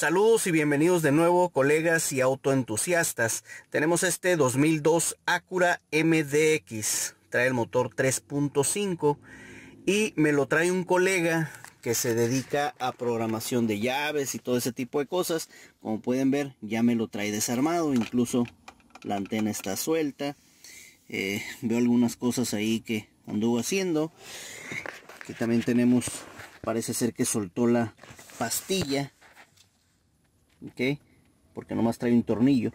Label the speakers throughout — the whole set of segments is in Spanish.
Speaker 1: Saludos y bienvenidos de nuevo colegas y autoentusiastas. Tenemos este 2002 Acura MDX. Trae el motor 3.5 y me lo trae un colega que se dedica a programación de llaves y todo ese tipo de cosas. Como pueden ver ya me lo trae desarmado. Incluso la antena está suelta. Eh, veo algunas cosas ahí que anduvo haciendo. Aquí también tenemos, parece ser que soltó la pastilla ok porque nomás trae un tornillo.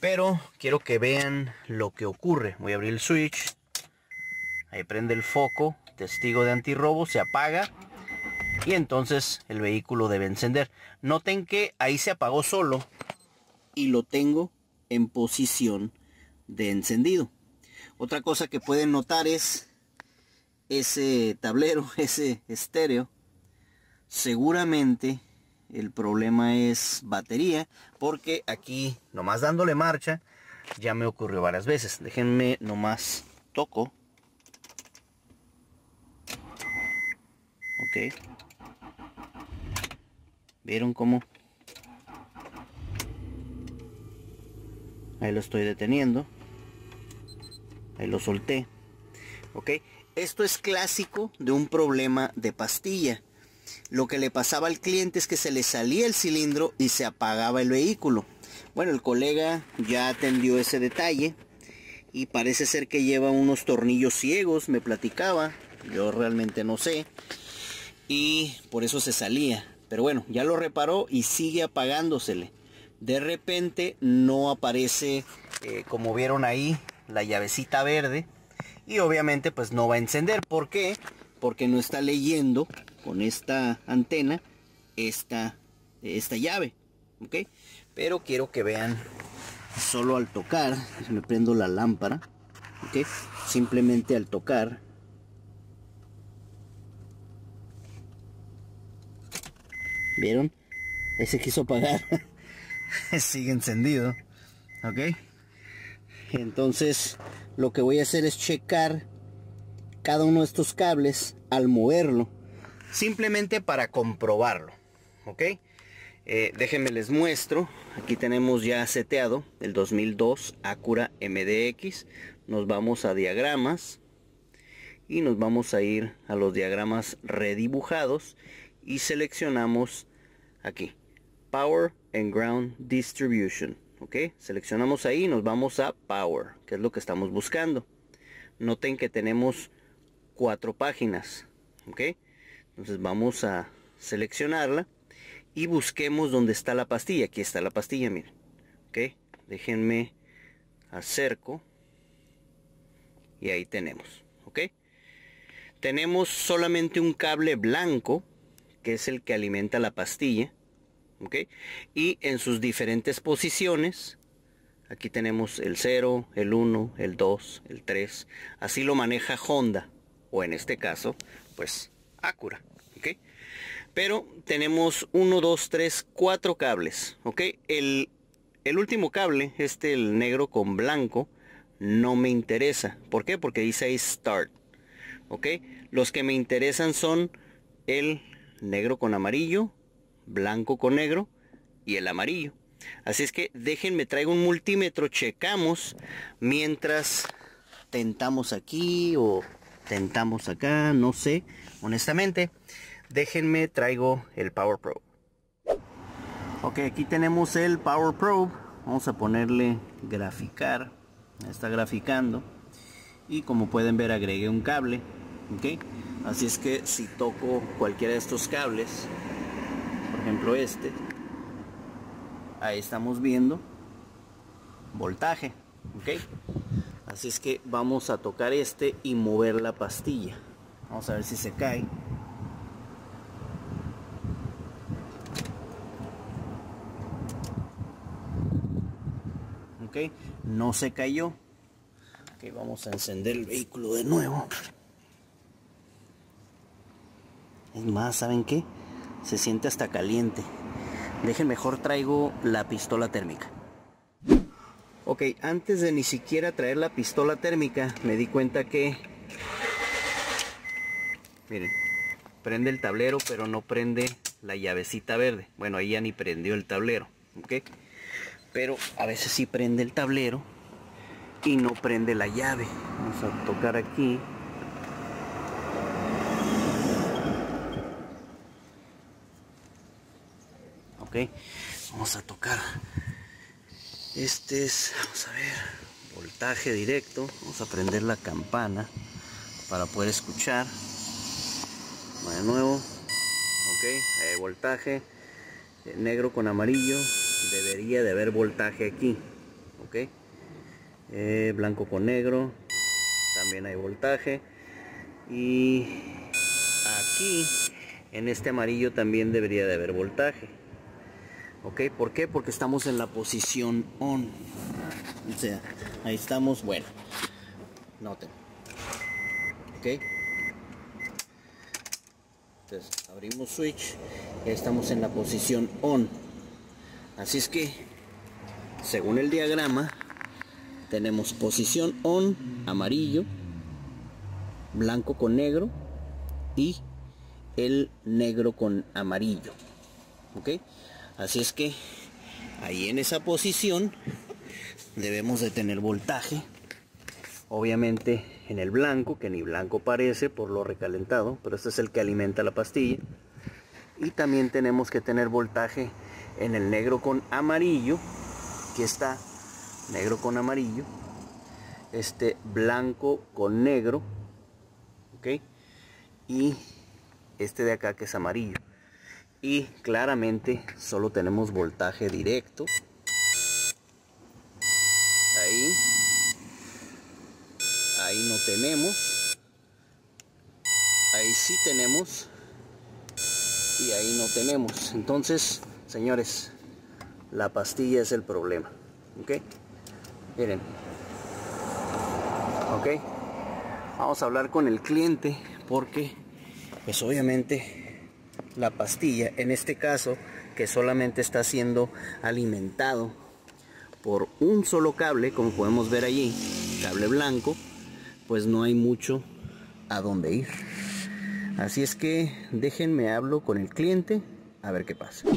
Speaker 1: Pero quiero que vean lo que ocurre. Voy a abrir el switch. Ahí prende el foco testigo de antirrobo se apaga. Y entonces el vehículo debe encender. Noten que ahí se apagó solo y lo tengo en posición de encendido. Otra cosa que pueden notar es ese tablero ese estéreo. Seguramente el problema es batería porque aquí nomás dándole marcha ya me ocurrió varias veces. Déjenme nomás toco. Ok. Vieron cómo ahí lo estoy deteniendo. Ahí lo solté. Ok. Esto es clásico de un problema de pastilla lo que le pasaba al cliente es que se le salía el cilindro y se apagaba el vehículo. Bueno, el colega ya atendió ese detalle y parece ser que lleva unos tornillos ciegos, me platicaba, yo realmente no sé, y por eso se salía. Pero bueno, ya lo reparó y sigue apagándosele. De repente no aparece, eh, como vieron ahí, la llavecita verde y obviamente pues no va a encender. ¿Por qué? Porque no está leyendo con esta antena esta, esta llave. ¿Ok? Pero quiero que vean solo al tocar. Me prendo la lámpara. ¿Ok? Simplemente al tocar. ¿Vieron? Ese quiso apagar. Sigue encendido. ¿Ok? Entonces lo que voy a hacer es checar cada uno de estos cables al moverlo simplemente para comprobarlo ok eh, déjenme les muestro. Aquí tenemos ya seteado el 2002 Acura MDX nos vamos a diagramas y nos vamos a ir a los diagramas redibujados y seleccionamos aquí Power and Ground Distribution ok seleccionamos ahí y nos vamos a Power que es lo que estamos buscando. Noten que tenemos cuatro páginas ok entonces vamos a seleccionarla y busquemos donde está la pastilla. Aquí está la pastilla, miren. Ok, déjenme acerco. Y ahí tenemos. Ok. Tenemos solamente un cable blanco, que es el que alimenta la pastilla. Ok. Y en sus diferentes posiciones, aquí tenemos el 0, el 1, el 2, el 3. Así lo maneja Honda. O en este caso, pues Acura. Pero tenemos uno, dos, tres, cuatro cables, ¿ok? El, el último cable, este el negro con blanco, no me interesa. ¿Por qué? Porque dice Start, ¿ok? Los que me interesan son el negro con amarillo, blanco con negro y el amarillo. Así es que déjenme, traigo un multímetro, checamos mientras tentamos aquí o tentamos acá, no sé, honestamente. Déjenme, traigo el Power Probe. Ok, aquí tenemos el Power Probe. Vamos a ponerle graficar. Está graficando. Y como pueden ver agregué un cable. Ok, así es que si toco cualquiera de estos cables, por ejemplo este, ahí estamos viendo voltaje. Ok, así es que vamos a tocar este y mover la pastilla. Vamos a ver si se cae. no se cayó. Ok vamos a encender el vehículo de nuevo. Es más saben qué se siente hasta caliente. Dejen mejor traigo la pistola térmica ok antes de ni siquiera traer la pistola térmica me di cuenta que miren prende el tablero pero no prende la llavecita verde. Bueno, ahí ya ni prendió el tablero, ¿ok? Pero a veces sí prende el tablero y no prende la llave. Vamos a tocar aquí. Ok, vamos a tocar. Este es, vamos a ver, voltaje directo. Vamos a prender la campana para poder escuchar. De nuevo, ok, eh, voltaje eh, negro con amarillo. Debería de haber voltaje aquí, ok. Eh, blanco con negro, también hay voltaje. Y aquí, en este amarillo también debería de haber voltaje. ¿Ok? ¿Por qué? Porque estamos en la posición on. O sea, ahí estamos, bueno. Noten. ¿Ok? Entonces, abrimos switch. Ya estamos en la posición on. Así es que, según el diagrama, tenemos posición on, amarillo, blanco con negro y el negro con amarillo. ¿Ok? Así es que ahí en esa posición debemos de tener voltaje. Obviamente en el blanco, que ni blanco parece por lo recalentado, pero este es el que alimenta la pastilla. Y también tenemos que tener voltaje en el negro con amarillo, que está negro con amarillo, este blanco con negro, ok, y este de acá que es amarillo y claramente solo tenemos voltaje directo. Ahí. Ahí no tenemos. Ahí sí tenemos. Y ahí no tenemos. Entonces señores la pastilla es el problema. Ok miren. Ok vamos a hablar con el cliente porque pues obviamente la pastilla, en este caso que solamente está siendo alimentado por un solo cable, como podemos ver allí, cable blanco, pues no hay mucho a dónde ir. Así es que déjenme hablo con el cliente a ver qué pasa.